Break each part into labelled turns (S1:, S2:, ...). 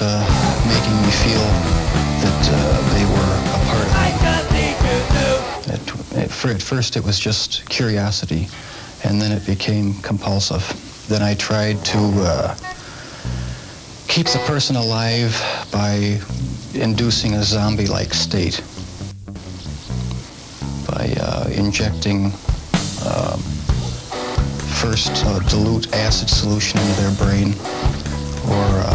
S1: uh, making me feel that uh, they were a part of me. At, at, at first, it was just curiosity, and then it became compulsive. Then I tried to uh, keep the person alive by inducing a zombie-like state by uh, injecting um, first dilute acid solution into their brain or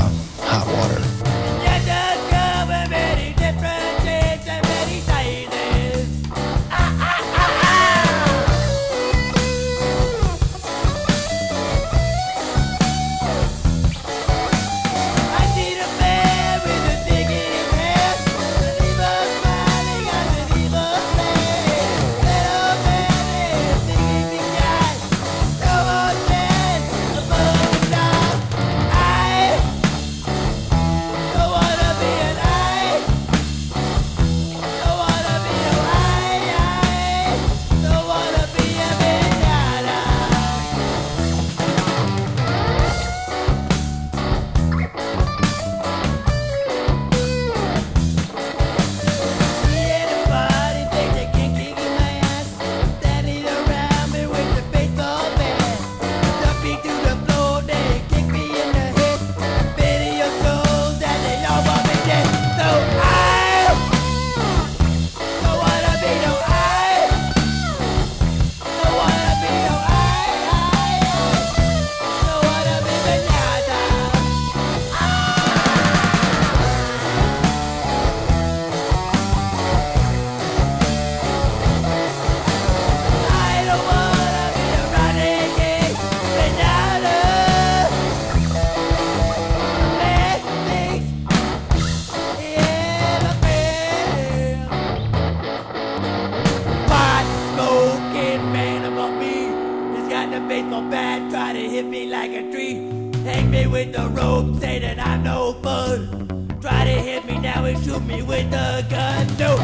S2: hit me like a tree. Hang me with the rope, say that I'm no fun. Try to hit me now and shoot me with the gun. No,